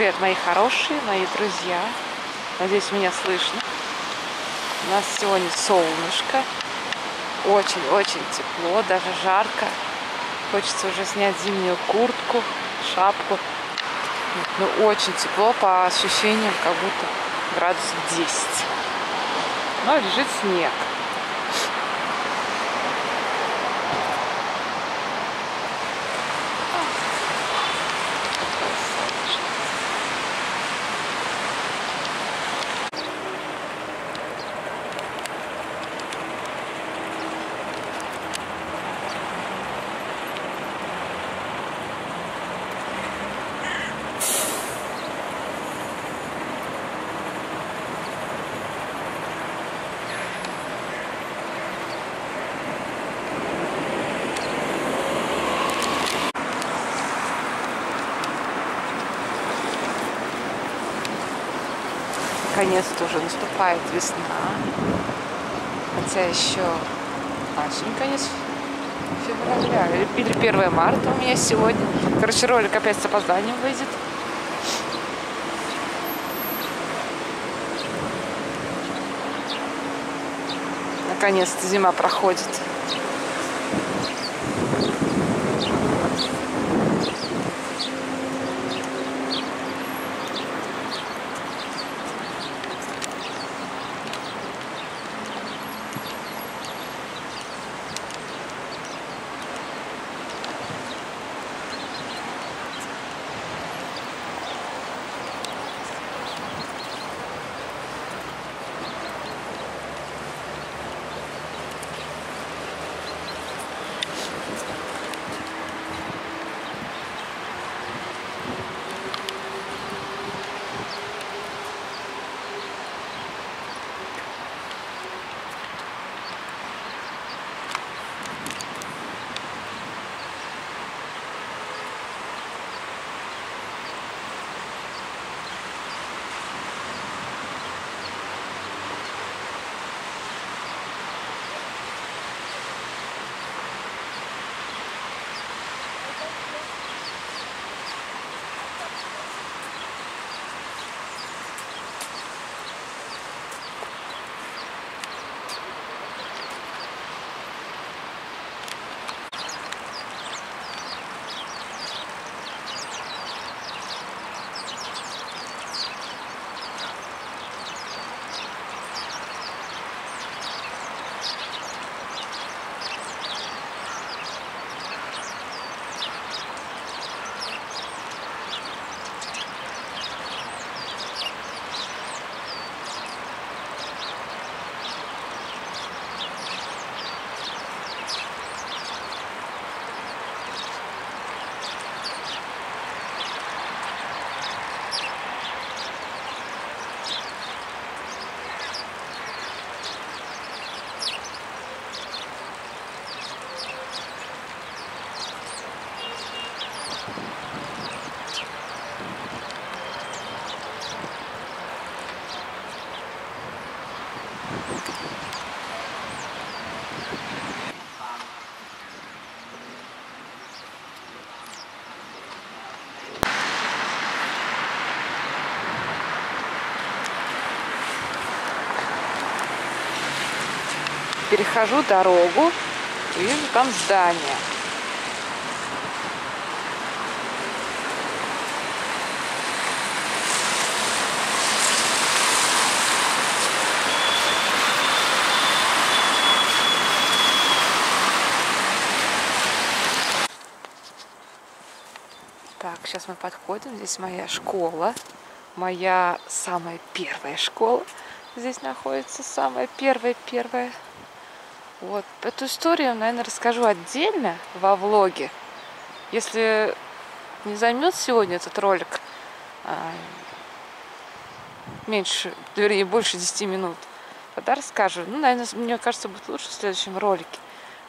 привет, мои хорошие, мои друзья. Надеюсь, меня слышно. У нас сегодня солнышко. Очень-очень тепло, даже жарко. Хочется уже снять зимнюю куртку, шапку. Ну, очень тепло, по ощущениям, как будто градусов 10. Но лежит снег. Наконец-то уже наступает весна. Хотя еще осень, конец февраля. Или 1 марта у меня сегодня. Короче, ролик опять с опозданием выйдет. Наконец-то зима проходит. Перехожу дорогу и вижу там здание. Так, сейчас мы подходим. Здесь моя школа. Моя самая первая школа. Здесь находится самая первая-первая. Вот. Эту историю, наверное, расскажу отдельно во влоге. Если не займет сегодня этот ролик а, меньше, вернее, больше 10 минут, тогда расскажу. Ну, наверное, мне кажется, будет лучше в следующем ролике.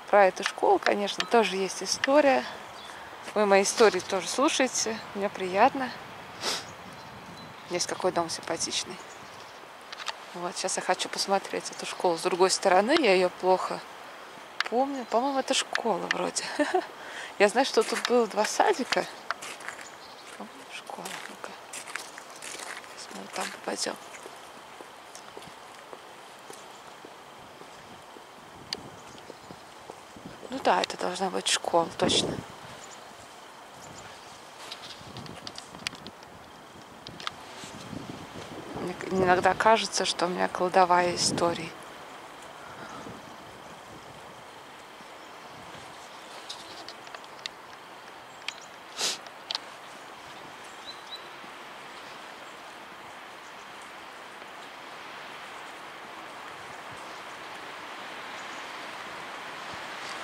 Про эту школу, конечно, тоже есть история. Вы мои истории тоже слушаете. Мне приятно. Есть какой дом симпатичный. Вот, сейчас я хочу посмотреть эту школу с другой стороны. Я ее плохо помню. По-моему, это школа вроде. Я знаю, что тут было два садика. Школа. Ну-ка. там попадем. Ну да, это должна быть школа, точно. Мне иногда кажется, что у меня кладовая истории.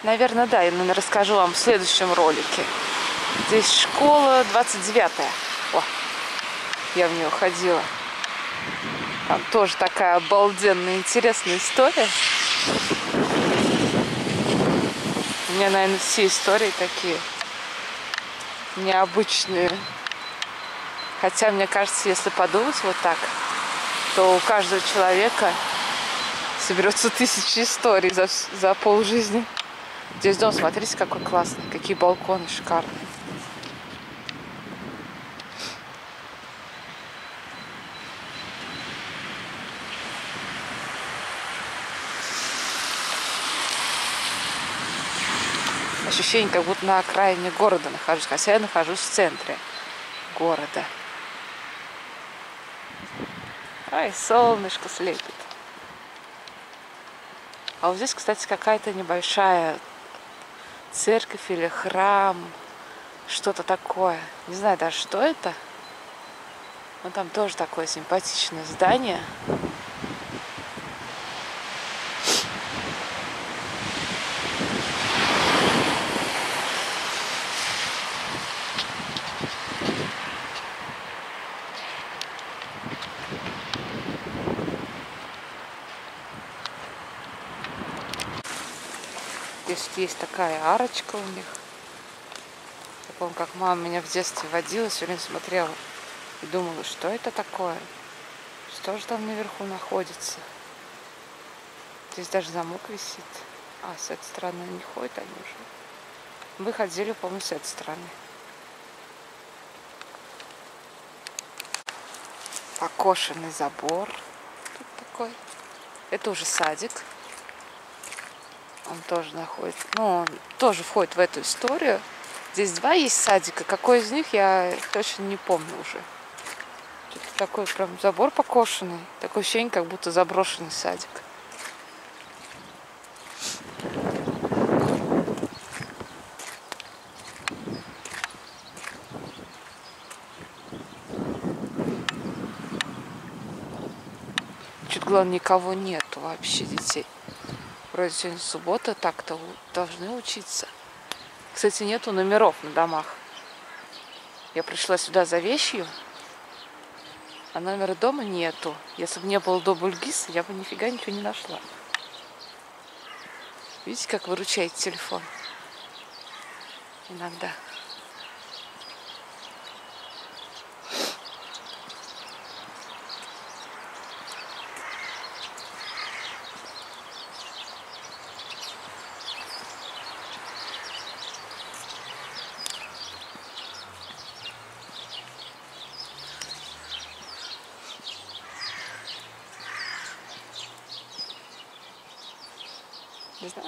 Наверное, да, я наверное, расскажу вам в следующем ролике. Здесь школа 29-я. О, я в нее ходила. Там тоже такая обалденная, интересная история. У меня, наверное, все истории такие необычные. Хотя, мне кажется, если подумать вот так, то у каждого человека соберется тысячи историй за, за полжизни. Здесь дом, смотрите, какой классный, какие балконы шикарные. Ощущение, как будто на окраине города нахожусь, хотя я нахожусь в центре города. Ай, солнышко слепит. А вот здесь, кстати, какая-то небольшая церковь или храм, что-то такое. Не знаю даже, что это. Но там тоже такое симпатичное здание. Есть такая арочка у них. Я помню, как мама меня в детстве водила, все время смотрела и думала, что это такое? Что же там наверху находится? Здесь даже замок висит. А, с этой стороны не ходят они уже. Мы ходили, помню, с этой стороны. Покошенный забор. Тут такой. Это уже садик. Он тоже находится. Ну, он тоже входит в эту историю. Здесь два есть садика. Какой из них, я точно не помню уже. Тут такой прям забор покошенный. Такое ощущение, как будто заброшенный садик. Чуть главное, никого нету вообще детей. Вроде сегодня суббота, так-то должны учиться. Кстати, нету номеров на домах. Я пришла сюда за вещью, а номера дома нету. Если бы не было до Бульгиса, я бы нифига ничего не нашла. Видите, как выручает телефон? Иногда.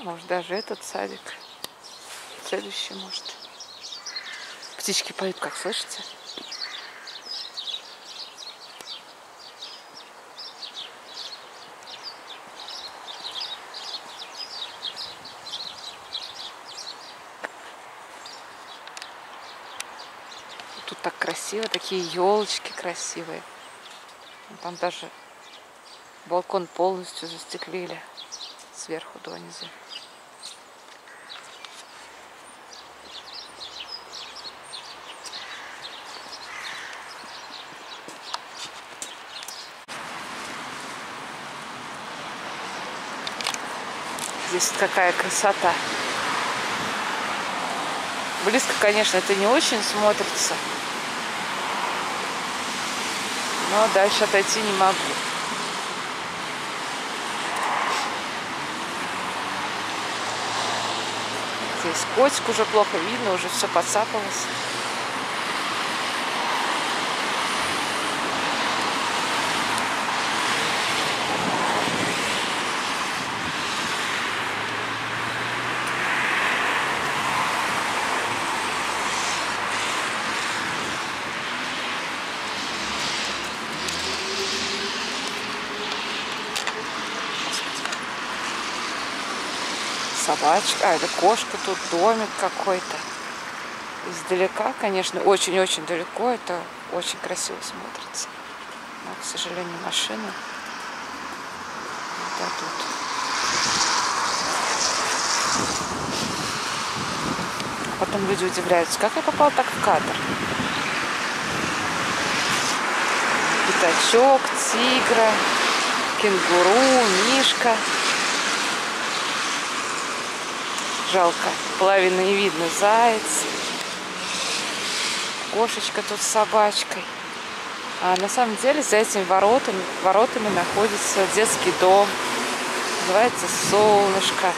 Может даже этот садик. Следующий, может. Птички поют, как слышите? Тут так красиво, такие елочки красивые. Там даже балкон полностью застеклили сверху донизу. Здесь какая красота. Близко, конечно, это не очень смотрится. Но дальше отойти не могу. Здесь котик уже плохо видно, уже все подсапалось. Собачка, а это кошка, тут домик какой-то. Издалека, конечно, очень-очень далеко, это очень красиво смотрится. Но, к сожалению, машина да, тут. Потом люди удивляются, как я попал так в кадр. Пятачок, тигра, кенгуру, мишка. Жалко, половина не видно, заяц. Кошечка тут с собачкой. А на самом деле за этими воротами, воротами находится детский дом. Называется «Солнышко».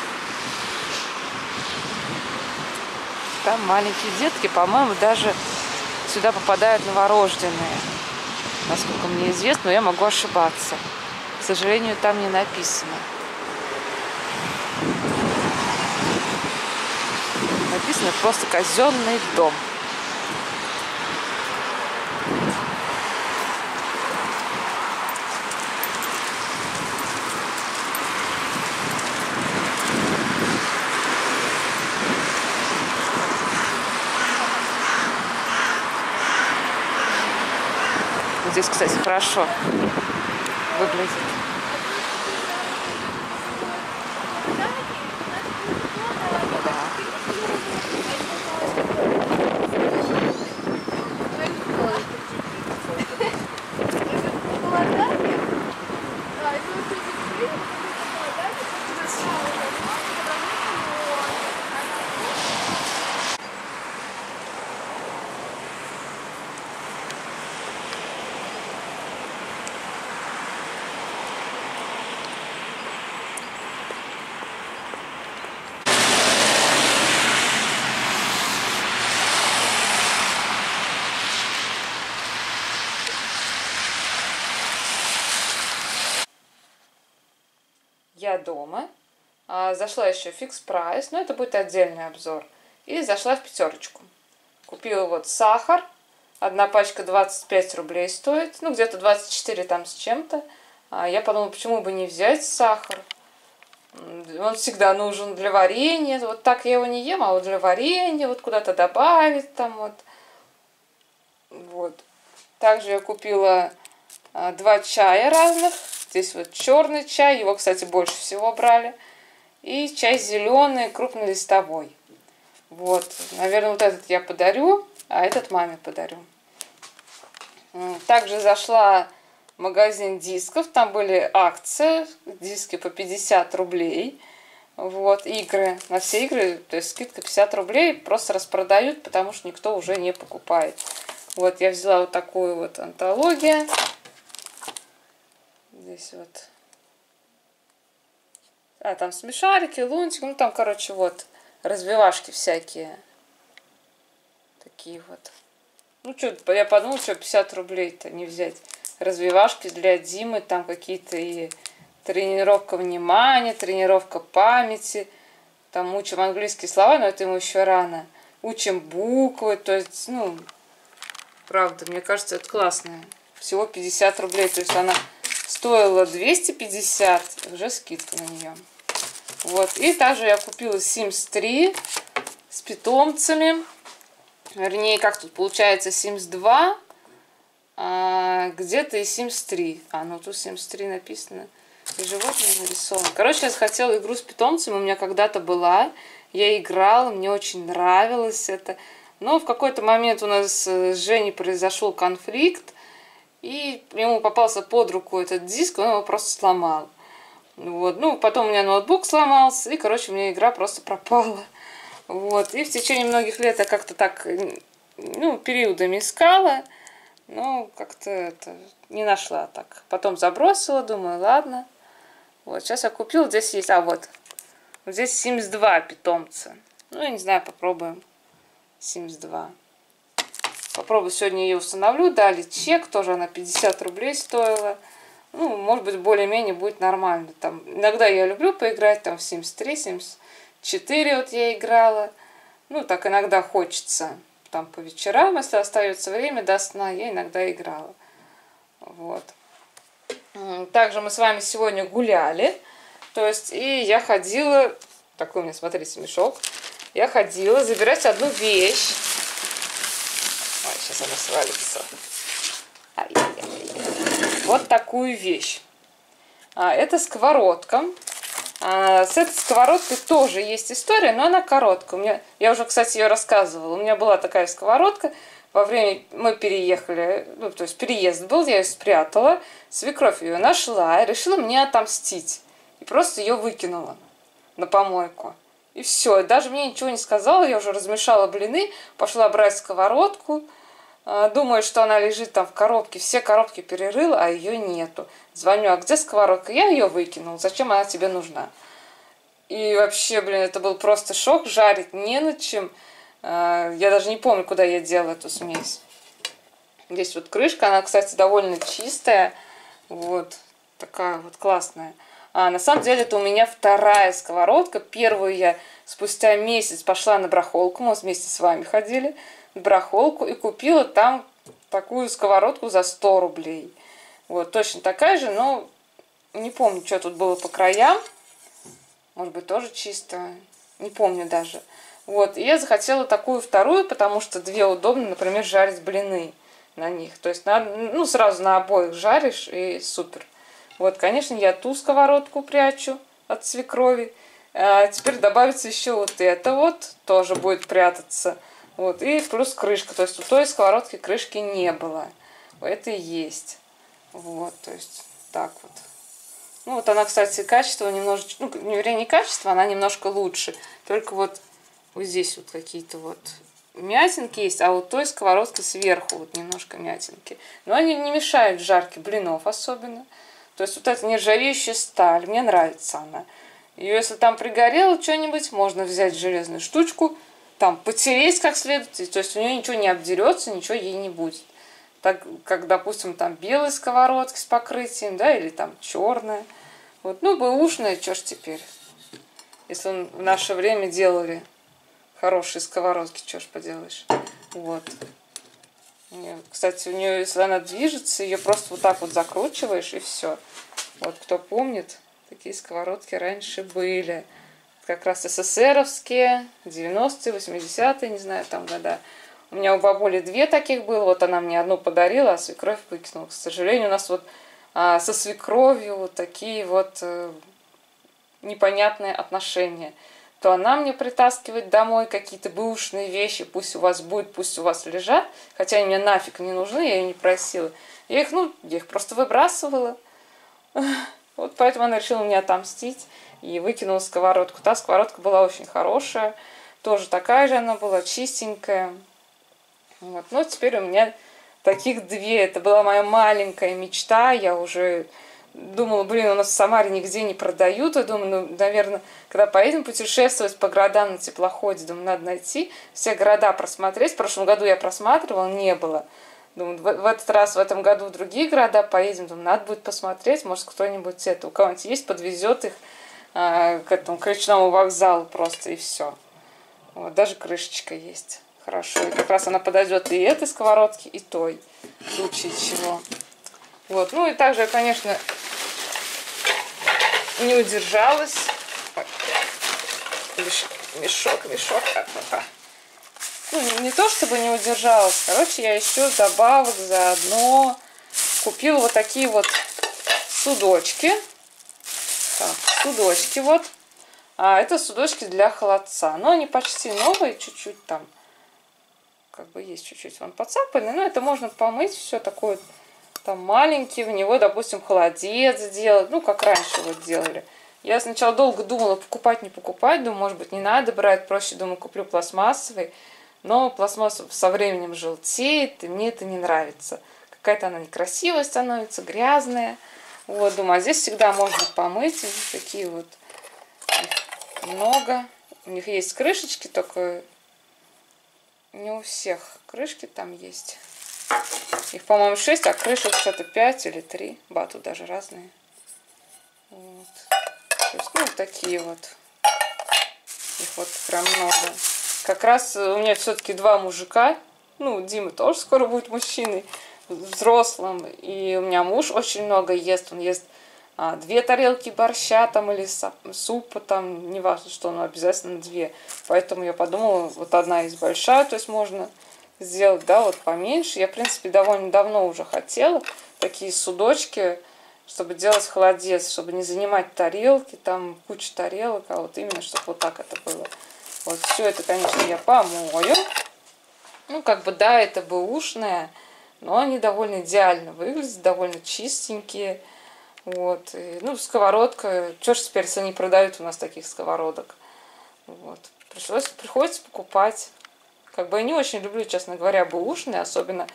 Там маленькие детки, по-моему, даже сюда попадают новорожденные. Насколько мне известно, но я могу ошибаться. К сожалению, там не написано. Написано просто казенный дом. Здесь, кстати, хорошо выглядит. Я дома. А, зашла еще фикс прайс, но это будет отдельный обзор. И зашла в пятерочку. Купила вот сахар. Одна пачка 25 рублей стоит. Ну, где-то 24 там с чем-то. А я подумала, почему бы не взять сахар. Он всегда нужен для варенья. Вот так я его не ем, а вот для варенья, вот куда-то добавить там вот. Вот. Также я купила а, два чая разных. Здесь вот черный чай, его, кстати, больше всего брали. И чай зеленый, крупнолистовой. Вот, наверное, вот этот я подарю, а этот маме подарю. Также зашла в магазин дисков, там были акции, диски по 50 рублей. Вот, игры, на все игры, то есть скидка 50 рублей, просто распродают, потому что никто уже не покупает. Вот, я взяла вот такую вот антологию. Здесь вот. А, там смешарики, лунтик. Ну, там, короче, вот развивашки всякие. Такие вот. Ну, что, я подумала, что 50 рублей-то не взять. Развивашки для Димы, там какие-то и тренировка внимания, тренировка памяти. Там учим английские слова, но это ему еще рано. Учим буквы, то есть, ну, правда, мне кажется, это классно. Всего 50 рублей, то есть она стоила 250, уже скидка на нее. Вот, и также я купила Sims 3 с питомцами. Вернее, как тут получается Sims 2, а, где-то и Sims 3. А, ну тут Sims 3 написано. И животные нарисованы. Короче, я захотела игру с питомцами. У меня когда-то была. Я играла, мне очень нравилось это. Но в какой-то момент у нас с Женей произошел конфликт. И ему попался под руку этот диск, он его просто сломал. Вот. Ну, потом у меня ноутбук сломался, и, короче, у меня игра просто пропала. Вот. И в течение многих лет я как-то так, ну, периодами искала, но как-то это не нашла так. Потом забросила, думаю, ладно. Вот, сейчас я купила, здесь есть, а вот здесь 72 питомца. Ну, я не знаю, попробуем 72. Попробую сегодня ее установлю. Дали чек, тоже она 50 рублей стоила. Ну, может быть, более-менее будет нормально. Там, иногда я люблю поиграть, там в 73, 74 вот я играла. Ну, так иногда хочется. Там по вечерам, если остается время до сна, я иногда играла. Вот. Также мы с вами сегодня гуляли. То есть, и я ходила такой у меня, смотрите, мешок. Я ходила забирать одну вещь. Сейчас она свалится. Вот такую вещь. А, это сковородка. А, с этой сковородкой тоже есть история, но она короткая. У меня, я уже, кстати, ее рассказывала. У меня была такая сковородка. Во время мы переехали, ну, то есть переезд был, я ее спрятала. Свекровь ее нашла и решила мне отомстить. И просто ее выкинула на помойку. И все. даже мне ничего не сказала. Я уже размешала блины, пошла брать сковородку. А, думаю, что она лежит там в коробке. Все коробки перерыла, а ее нету. Звоню, а где сковородка? Я ее выкинул. Зачем она тебе нужна? И вообще, блин, это был просто шок. Жарить не на чем. А, я даже не помню, куда я делала эту смесь. Здесь вот крышка. Она, кстати, довольно чистая. Вот. Такая вот классная. А на самом деле это у меня вторая сковородка. Первую я спустя месяц пошла на брахолку. Мы вместе с вами ходили на брахолку и купила там такую сковородку за 100 рублей. Вот, точно такая же, но не помню, что тут было по краям. Может быть, тоже чисто. Не помню даже. Вот, и я захотела такую вторую, потому что две удобно, например, жарить блины на них. То есть, на, ну, сразу на обоих жаришь, и супер. Вот, конечно, я ту сковородку прячу от свекрови. А теперь добавится еще вот это вот, тоже будет прятаться. Вот, и плюс крышка. То есть у той сковородки крышки не было. Это и есть. Вот, то есть так вот. Ну, вот она, кстати, качество немножечко, ну, не вернее, не качество, она немножко лучше. Только вот, вот здесь вот какие-то вот мятинки есть, а вот той сковородки сверху вот немножко мятинки. Но они не мешают жарке блинов особенно. То есть вот эта нержавеющая сталь, мне нравится она. Ее, если там пригорело что-нибудь, можно взять железную штучку, там потереть как следует, то есть у нее ничего не обдерется, ничего ей не будет. Так как, допустим, там белые сковородки с покрытием, да, или там черная. Вот, ну, бэушная, что ж теперь. Если в наше время делали хорошие сковородки, что ж поделаешь. Вот. Кстати, у нее, если она движется, ее просто вот так вот закручиваешь и все. Вот кто помнит, такие сковородки раньше были. Как раз СССРовские, 90-е, 80-е, не знаю, там года. У меня у бабули две таких было, вот она мне одну подарила, а свекровь выкинула. К сожалению, у нас вот а, со свекровью вот такие вот а, непонятные отношения то она мне притаскивает домой какие-то бэушные вещи, пусть у вас будет, пусть у вас лежат, хотя они мне нафиг не нужны, я ее не просила. Я их, ну, я их просто выбрасывала. Вот поэтому она решила мне отомстить и выкинула сковородку. Та сковородка была очень хорошая, тоже такая же она была, чистенькая. Вот. Но теперь у меня таких две. Это была моя маленькая мечта. Я уже думала, блин, у нас в Самаре нигде не продают. Я думаю, ну, наверное, когда поедем путешествовать по городам на теплоходе, думаю, надо найти все города просмотреть. В прошлом году я просматривала, не было. Думаю, в, этот раз, в этом году в другие города поедем, думаю, надо будет посмотреть, может, кто-нибудь это, у кого-нибудь есть, подвезет их к этому к речному вокзалу просто, и все. Вот, даже крышечка есть. Хорошо. И как раз она подойдет и этой сковородке, и той, в случае чего. Вот. Ну и также, конечно, не удержалась. Мешок, мешок. Ну, не то чтобы не удержалась. Короче, я еще добавок заодно купила вот такие вот судочки. Так, судочки вот. А это судочки для холодца. Но они почти новые, чуть-чуть там. Как бы есть чуть-чуть вон подцапанные. Но это можно помыть. Все такое там маленький, в него, допустим, холодец сделать, ну, как раньше вот делали. Я сначала долго думала, покупать, не покупать, думаю, может быть, не надо брать, проще, думаю, куплю пластмассовый, но пластмасса со временем желтеет, и мне это не нравится. Какая-то она некрасивая становится, грязная. Вот, думаю, а здесь всегда можно помыть, такие вот много. У них есть крышечки, только не у всех крышки там есть. Их, по-моему, 6, а крышек что-то 5 или 3. Бату даже разные. Вот. То есть, ну, такие вот. Их вот прям много. Как раз у меня все-таки два мужика. Ну, Дима тоже скоро будет мужчиной, взрослым. И у меня муж очень много ест. Он ест а, две тарелки борща там или супа там, неважно что, но обязательно две. Поэтому я подумала, вот одна из большая, то есть можно сделать, да, вот поменьше. Я, в принципе, довольно давно уже хотела такие судочки, чтобы делать холодец, чтобы не занимать тарелки, там куча тарелок, а вот именно, чтобы вот так это было. Вот все это, конечно, я помою. Ну, как бы, да, это бэушное, но они довольно идеально выглядят, довольно чистенькие. Вот. И, ну, сковородка. Чего ж теперь они продают у нас таких сковородок? Вот. Пришлось, приходится покупать. Как бы я не очень люблю, честно говоря, бэушные, особенно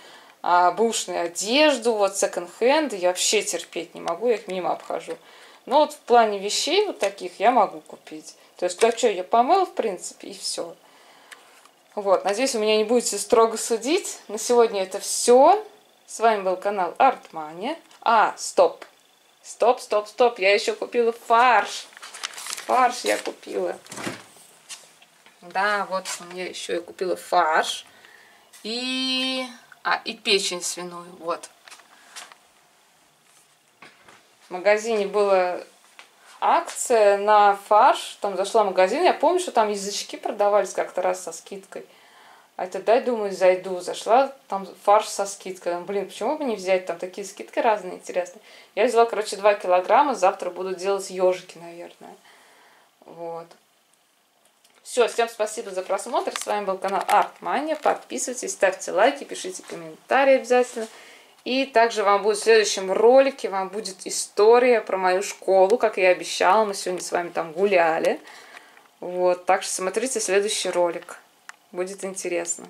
а, бэушную одежду, вот секонд-хенд, я вообще терпеть не могу, я их мимо обхожу. Но вот в плане вещей вот таких я могу купить. То есть, то, что я помыл, в принципе, и все. Вот, надеюсь, вы меня не будете строго судить. На сегодня это все. С вами был канал Артмания. А, стоп. Стоп, стоп, стоп. Я еще купила фарш. Фарш я купила. Да, вот я еще и купила фарш. И... А, и печень свиную. Вот. В магазине была акция на фарш. Там зашла в магазин. Я помню, что там язычки продавались как-то раз со скидкой. А это дай, думаю, зайду. Зашла, там фарш со скидкой. Там, блин, почему бы не взять? Там такие скидки разные интересные. Я взяла, короче, 2 килограмма. Завтра буду делать ежики, наверное. Вот. Все, всем спасибо за просмотр. С вами был канал Артмания. Подписывайтесь, ставьте лайки, пишите комментарии обязательно. И также вам будет в следующем ролике, вам будет история про мою школу, как я обещала. Мы сегодня с вами там гуляли. Вот, так что смотрите следующий ролик. Будет интересно.